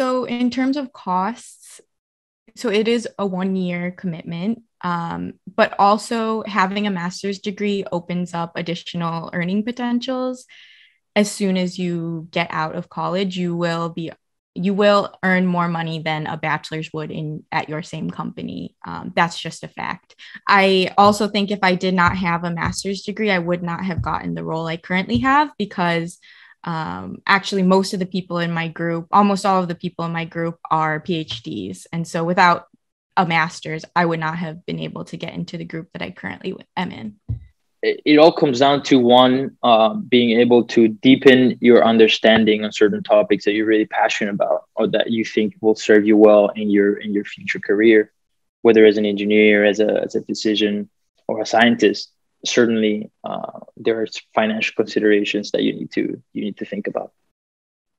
so in terms of costs, so it is a one year commitment, um, but also having a master's degree opens up additional earning potentials. As soon as you get out of college, you will be you will earn more money than a bachelor's would in at your same company. Um, that's just a fact. I also think if I did not have a master's degree, I would not have gotten the role I currently have because um, actually most of the people in my group, almost all of the people in my group are PhDs, and so without a master's, I would not have been able to get into the group that I currently am in. It, all comes down to one uh, being able to deepen your understanding on certain topics that you're really passionate about or that you think will serve you well in your in your future career whether as an engineer as a as a physician or a scientist certainly uh, there are financial considerations that you need to you need to think about